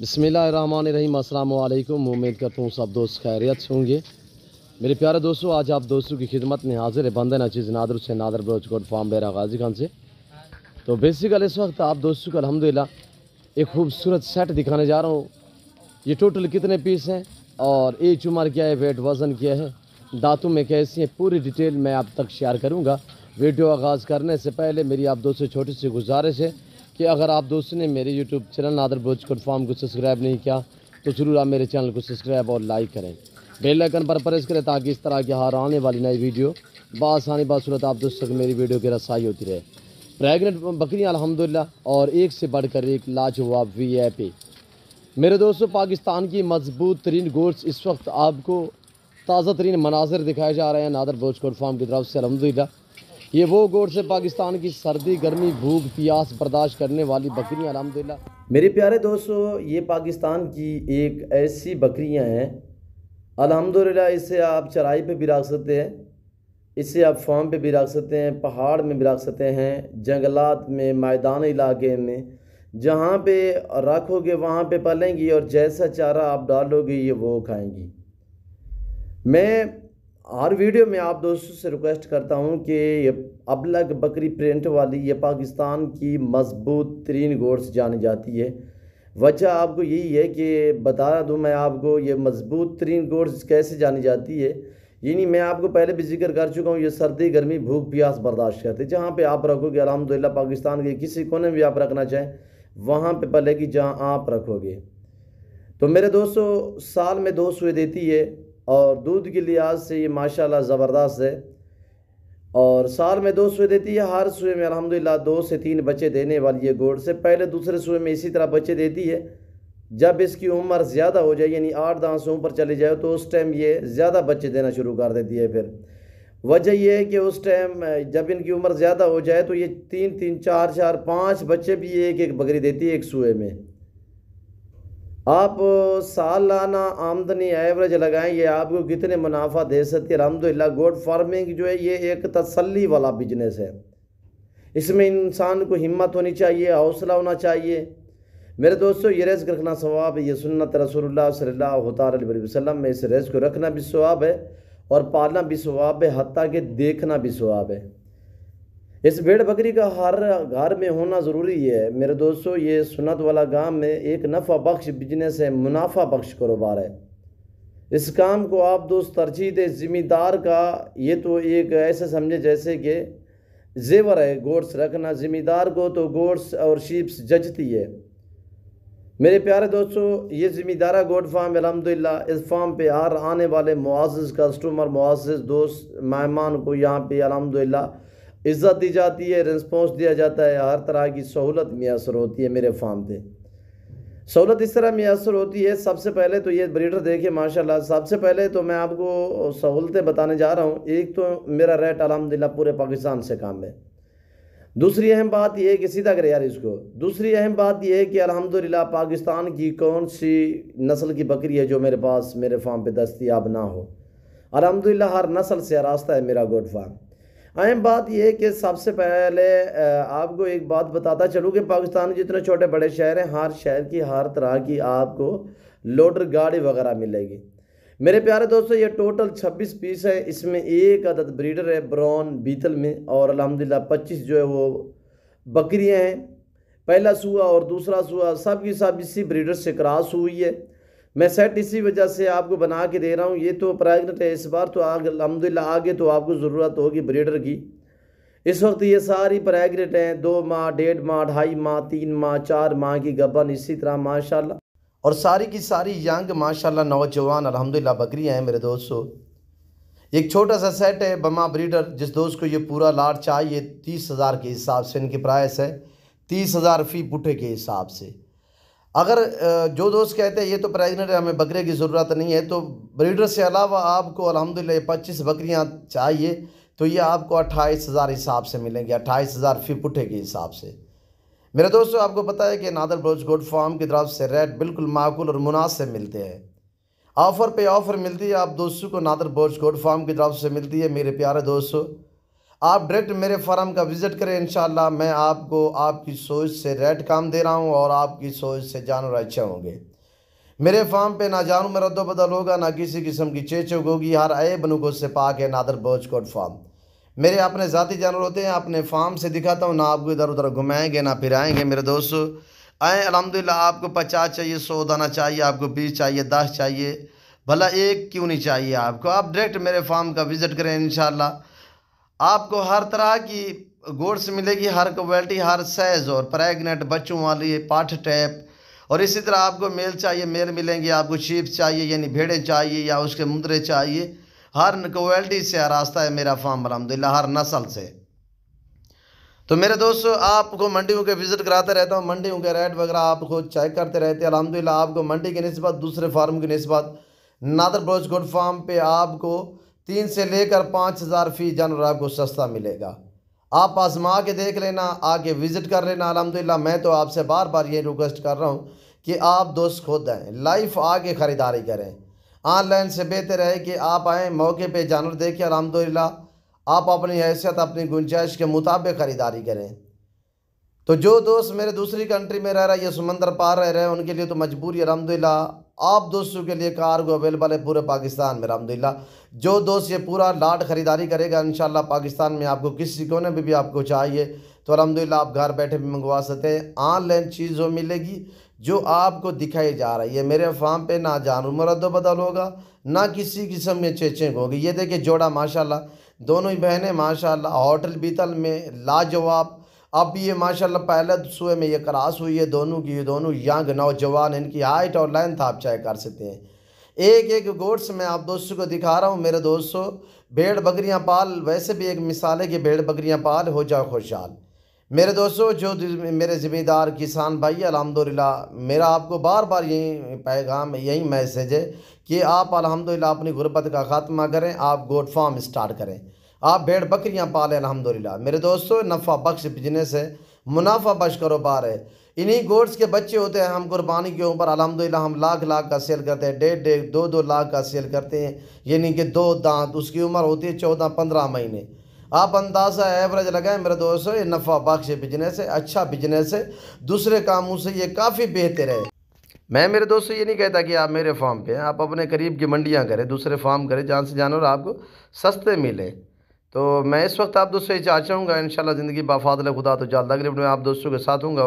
بسم اللہ الرحمن الرحیم، السلام علیکم۔ امید کرتا ہوں سب دوست خیریت سے ہوں گے۔ میرے پیارے دوستوں آج آپ دوستوں کی خدمت میں حاضر ہے بندہ نچیز نادر سے نادر بروچ کوٹ فارم بیرا غازی خان سے۔ تو بیسیکل اس وقت آپ دوستوں کو الحمدللہ ایک خوبصورت سیٹ دکھانے جا رہا ہوں۔ یہ ٹوٹل کتنے پیس ہیں؟ اور ایج عمر کیا ہے؟ ویٹ وزن کیا ہے؟ دانتوں میں کیسی ہیں؟ پوری ڈیٹیل میں آپ تک شیئر کروں گا۔ ویڈیو آغاز کرنے سے پہلے میری آپ دوستوں چھوٹی سی گزارش ہے۔ کہ اگر آپ دوستوں نے میرے YouTube channel Nadir Baroch Kot farm کو سبسکرائب نہیں کیا، تو ضرور آپ میرے چینل کو سبسکرائب اور لائک کریں۔ بیل آئکن پر پریس کریں تاکہ اس طرح کی ہار آنے والی نئی ویڈیو بآسانی بصورت آپ دوستوں کو میری ویڈیو کی رسائی ہوتی رہے۔ پریگنٹ بکریاں الحمدللہ اور ایک سے بڑھ کر ایک لاجواب وی آئی پی۔ میرے دوستو، پاکستان کی مضبوط ترین گوڈس اس وقت آپ کو تازہ ترین مناظر دکھائے جا رہے ہیں نادر بوچ کوٹ فارم کی طرف سے، الحمدللہ۔ یہ وہ گوڈس ہے پاکستان کی سردی، گرمی، بھوک، پیاس برداشت کرنے والی بکریاں، الحمدللہ۔ میرے پیارے دوستو، یہ پاکستان کی ایک ایسی بکریاں ہیں۔ الحمدللہ، اسے آپ چرائی پہ بھی رکھ سکتے ہیں۔ اسے آپ فارم پہ بھی رکھ سکتے ہیں، پہاڑ میں بھی رکھ سکتے ہیں، جنگلات میں، میدان علاقے میں۔ جہاں پہ رکھو گے، وہاں پہ پلیں گی اور جیسا چارہ آپ ڈالو گے، یہ وہ کھائیں گی۔ میں ہر ویڈیو میں آپ دوستوں سے ریکویسٹ کرتا ہوں کہ یہ ابلگ بکری پرنٹ والی یہ پاکستان کی مضبوط ترین گوڈس جانی جاتی ہے۔ وجہ آپ کو یہی ہے کہ بتا دوں میں آپ کو یہ مضبوط ترین گوڈس کیسے جانی جاتی ہے۔ یعنی میں آپ کو پہلے بھی ذکر کر چکا ہوں، یہ سردی، گرمی، بھوک، پیاس برداشت کرتے جہاں پہ آپ رکھو گے، الحمدللہ پاکستان کے کسی کونے میں بھی آپ رکھنا چاہیں، وہاں پہ پلے گی جہاں آپ رکھو گے۔ تو میرے دوستو، سال میں دو سوئے دیتی ہے۔ اور دودھ کے لحاظ سے یہ ماشاءاللہ زبردست ہے۔ اور سال میں دو سوئے دیتی ہے، ہر سوئے میں الحمدللہ دو سے تین بچے دینے والی ہے گوڑ سے۔ پہلے دوسرے سوئے میں اسی طرح بچے دیتی ہے۔ جب اس کی عمر زیادہ ہو جائے یعنی آٹھ دان سے اوپر چلی جائے، تو اس ٹائم یہ زیادہ بچے دینا شروع کر دیتی ہے۔ پھر وجہ یہ ہے کہ اس ٹائم جب ان کی عمر زیادہ ہو جائے، تو یہ تین تین، چار چار، پانچ بچے بھی ایک ایک بکری دیتی ہے ایک سوئے میں۔ آپ سالانہ آمدنی ایوریج لگائیں یہ آپ کو کتنے منافع دے سکتی ہے؟ الحمدللہ گوڈ فارمنگ جو ہے، یہ ایک تسلی والا بجنس ہے۔ اس میں انسان کو ہمت ہونی چاہیے، حوصلہ ہونا چاہیے۔ میرے دوستو، یہ رزق رکھنا ثواب ہے، یہ سنت رسول اللہ صلی اللہ علیہ وسلم میں اس رزق کو رکھنا بھی ثواب ہے اور پالنا بھی ثواب ہے، حتیٰ کہ دیکھنا بھی ثواب ہے۔ اس بھیڑ بکری کا ہر گھر میں ہونا ضروری ہے۔ میرے دوستو، یہ سنت والا کام میں ایک نفع بخش بجنس ہے، منافع بخش کاروبار ہے۔ اس کام کو آپ دوست ترجیح دے ذمہ دار کا یہ تو ایک ایسے سمجھے جیسے کہ زیور ہے گوڈس رکھنا۔ ذمہ دار کو تو گوڈس اور شیپس ججتی ہے۔ میرے پیارے دوستو، یہ ذمہ دارہ گوڈ فارم، الحمدللہ، اس فارم پہ ہر آنے والے معزز، کسٹمر معزز، دوست، مہمان کو یہاں پہ الحمدللہ عزت دی جاتی ہے رسپانس دیا جاتا ہے، ہر طرح کی سہولت میسر ہوتی ہے میرے فارم پہ۔ سہولت اس طرح میسر ہوتی ہے، سب سے پہلے تو یہ بریڈر دیکھیں، ماشاءاللہ سب سے پہلے تو میں آپ کو سہولتیں بتانے جا رہا ہوں۔ ایک تو میرا ریٹ الحمدللہ پورے پاکستان سے کام ہے۔ دوسری اہم بات یہ ہے کہ سیدھا کرے یار اس کو۔ دوسری اہم بات یہ ہے کہ الحمدللہ پاکستان کی کون سی نسل کی بکری ہے جو میرے پاس، میرے فارم پہ دستیاب نہ ہو۔ الحمدللہ ہر نسل سے راستہ ہے میرا گوڈ فارم اہم بات یہ ہے کہ سب سے پہلے آپ کو ایک بات بتاتا چلوں کہ پاکستان جتنے چھوٹے بڑے شہر ہیں، ہر شہر کی، ہر طرح کی آپ کو لوڈر گاڑی وغیرہ ملے گی۔ میرے پیارے دوستو، یہ ٹوٹل چھبیس پیس ہے اس میں ایک عدد بریڈر ہے، برون بیتل میں، اور الحمدللہ پچیس جو ہے وہ بکریاں ہیں۔ پہلا سوا اور دوسرا سوا سب کی سب اسی بریڈر سے کراس ہوئی ہے۔ میں سیٹ اسی وجہ سے آپ کو بنا کے دے رہا ہوں، یہ تو پریگنٹ ہے، اس بار تو آگے الحمدللہ آگے تو آپ کو ضرورت ہوگی بریڈر کی۔ اس وقت یہ ساری پریگنٹ ہیں، دو ماہ، ڈیڑھ ماہ، ڈھائی ماہ، تین ماہ، چار ماہ کی گبن، اسی طرح ماشاءاللہ۔ اور ساری کی ساری ینگ ماشاءاللہ نوجوان، الحمدللہ بکریاں ہیں میرے دوستو۔ ایک چھوٹا سا سیٹ ہے بما بریڈر جس دوست کو یہ پورا لاٹ چاہیے، تیس ہزار کے حساب سے ان کی پرائس ہے، تیس ہزار فی پٹھے کے حساب سے۔ اگر جو دوست کہتے ہیں یہ تو پریگنٹ ہے، ہمیں بکرے کی ضرورت نہیں ہے، تو بریڈر سے علاوہ آپ کو الحمدللہ یہ پچیس بکریاں چاہیے، تو یہ آپ کو اٹھائیس ہزار حساب سے ملیں گے، اٹھائیس ہزار فی پٹھے کے حساب سے۔ میرے دوستو، آپ کو پتہ ہے کہ نادر بروچ گوڈ فارم کی طرف سے ریٹ بالکل معقول اور مناسب ملتے ہیں۔ آفر پہ آفر ملتی ہے، آپ دوستوں کو نادر بروچ گوڈ فارم کی طرف سے ملتی ہے، میرے پیارے دوستو۔ آپ ڈائریکٹ میرے فارم کا وزٹ کریں، انشاءاللہ میں آپ کو آپ کی سوچ سے ریٹ کام دے رہا ہوں اور آپ کی سوچ سے جانور اچھے ہوں گے۔ میرے فارم پہ نہ جانو میں رد و بدل ہوگا، نہ کسی قسم کی چیچک ہوگی، ہر اے بنو سے پاک ہے، نادر بوچ کوٹ فارم میرے اپنے ذاتی جانور ہوتے ہیں، اپنے فارم سے دکھاتا ہوں، نہ آپ کو ادھر ادھر گھمائیں گے، نہ پھرائیں گے۔ میرے دوست آئیں، الحمدللہ آپ کو پچاس چاہیے، سو دانا چاہیے، آپ کو بیس چاہیے، دس چاہیے۔ بھلا ایک کیوں نہیں چاہیے آپ کو؟ آپ ڈائریکٹ میرے فارم کا وزٹ کریں، انشاءاللہ۔ آپ کو ہر طرح کی گوڈس ملے گی، ہر کوالٹی، ہر سائز، اور پریگنٹ بچوں والی پاٹھ ٹیپ۔ اور اسی طرح آپ کو میل چاہیے، میل ملیں گے، آپ کو شیپ چاہیے یعنی بھیڑیں چاہیے یا اس کے مدرے چاہیے۔ ہر کوالٹی سے راستہ ہے میرا فارم الحمدللہ، ہر نسل سے۔ تو میرے دوستو، آپ کو منڈیوں کے وزٹ کراتے رہتا ہوں، منڈیوں کے ریٹ وغیرہ آپ کو چیک کرتے رہتے ہیں۔ الحمدللہ، آپ کو منڈی کی نسبت، دوسرے فارم کی نسبت نادر بروچ گوڈ فارم پہ آپ کو تین سے لے کر پانچ ہزار فی جانور آپ کو سستا ملے گا۔ آپ آزما کے دیکھ لینا، آگے وزٹ کر لینا۔ الحمدللہ، میں تو آپ سے بار بار یہ ریکویسٹ کر رہا ہوں کہ آپ دوست خود ہیں لائف آگے خریداری کریں۔ آن لائن سے بہتر ہے کہ آپ آئیں، موقع پہ جانور دیکھیں۔ الحمدللہ، آپ اپنی حیثیت، اپنی گنجائش کے مطابق خریداری کریں۔ تو جو دوست میرے دوسری کنٹری میں رہ رہا ہے، یہ سمندر پار رہ رہے ہیں، ان کے لیے تو مجبوری، الحمدللہ۔ آپ دوستوں کے لیے کارگو اویلیبل ہے پورے پاکستان میں، الحمدللہ۔ جو دوست یہ پورا لاٹ خریداری کرے گا، انشاءاللہ پاکستان میں آپ کو کسی کونے بھی بھی آپ کو چاہیے۔ تو الحمدللہ آپ گھر بیٹھے بھی منگوا سکتے ہیں۔ آن لائن چیزوں ملے گی جو آپ کو دکھائی جا رہی ہے۔ میرے فارم پہ نہ جانور مرد و بدل ہوگا، نہ کسی قسم میں چیچنگ ہوگی۔ یہ دیکھیں جوڑا، ماشاءاللہ، دونوں ہی بہنیں، ماشاءاللہ، ہوٹل بیتل میں لاجواب اب بھی یہ ماشاءاللہ پہلے سوئے میں یہ کراس ہوئی ہے دونوں کی، یہ دونوں ینگ نوجوان، ان کی ہائٹ اور لائن تھا آپ چیک کر سکتے ہیں۔ ایک ایک گوڈس میں آپ دوستوں کو دکھا رہا ہوں، میرے دوستوں، بیڑ بکریاں پال، ویسے بھی ایک مثال ہے کہ بیڑ بکریاں پال، ہو جاؤ خوشحال۔ میرے دوستو جو میرے ذمہ دار کسان بھائی، الحمدللہ میرا آپ کو بار بار یہی پیغام، یہی میسیج ہے کہ آپ الحمدللہ اپنی غربت کا خاتمہ کریں، آپ گوڈ فارم اسٹارٹ کریں۔ آپ بیڑ بکریاں پالیں الحمدللہ۔ میرے دوستو، نفع بخش بجنس ہے، منافع بخش کاروبار ہے۔ انہی گوڈس کے بچے ہوتے ہیں، ہم قربانی کے اوپر الحمدللہ ہم لاکھ لاکھ کا سیل کرتے ہیں، ڈیڑھ ڈیڑھ دو دو لاکھ کا سیل کرتے ہیں۔ یعنی کہ دو دانت، اس کی عمر ہوتی ہے چودہ پندرہ مہینے۔ آپ اندازہ ایوریج لگائیں میرے دوستو، یہ نفع بخش بجنس ہے اچھا بجنس ہے۔ دوسرے کاموں سے یہ کافی بہتر ہے۔ میں میرے دوستو یہ نہیں کہتا کہ آپ میرے فارم پہ ہیں، آپ اپنے قریب کی منڈیاں کریں، دوسرے فارم کریں جہاں سے جانور آپ کو سستے ملیں۔ تو میں اس وقت آپ دوستوں یہ چاہ چاہوں گا، انشاءاللہ زندگی بافاضل خدا تو جلد اگلے میں آپ دوستوں کے ساتھ ہوں گا۔